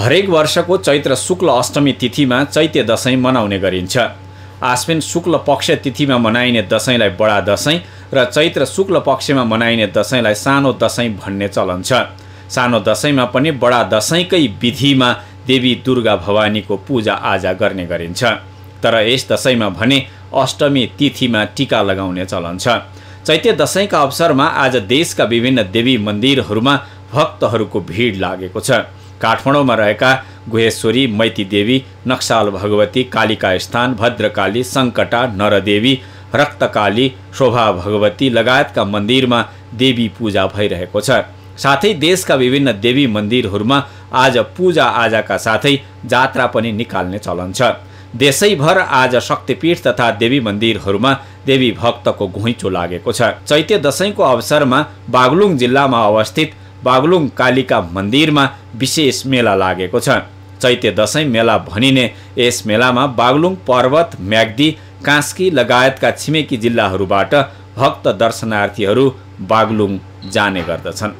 हरेक वर्षको चैत्र शुक्ल अष्टमी तिथिमा चैत्य दसैँ मनाउने गरिन्छ। आश्विन शुक्ल पक्ष तिथिमा मनाइने दसैँलाई बडा दसैँ र चैत्र शुक्ल पक्षमा मनाइने दसैँलाई सानो दसैँ भन्ने चलन छ। सानो दसैँमा पनि बडा दसैँकै विधिमा देवी दुर्गा भवानीको पूजा आजा गर्ने गरिन्छ। तर यस दसैँमा भने अष्टमी तिथिमा टिका लगाउने चलन छ। चैत्य दसैँका अवसरमा आज देशका विभिन्न देवी मन्दिरहरूमा भक्तहरूको भिड लागेको छ। काठमाडौँमा रहेका गुहेश्वरी मैती देवी नक्साल भगवती कालिका स्थान भद्रकाली सङ्कटा नरदेवी रक्तकाली शोभा भगवती लगायतका मन्दिरमा देवी पूजा भइरहेको छ। साथै देशका विभिन्न देवी मन्दिरहरूमा आज पूजा आजाका साथै जात्रा पनि निकाल्ने चलन छ। देशैभर आज शक्तिपीठ तथा देवी मन्दिरहरूमा देवी भक्तको घुइँचो लागेको छ। चैत्य दसैँको अवसरमा बागलुङ जिल्लामा अवस्थित बागलुङ कालिका मन्दिरमा विशेष मेला लागेको छ। चैत्य दसैँ मेला भनिने यस मेलामा बागलुङ पर्वत म्याग्दी कास्की लगायतका छिमेकी जिल्लाहरूबाट भक्त दर्शनार्थीहरू बागलुङ जाने गर्दछन्।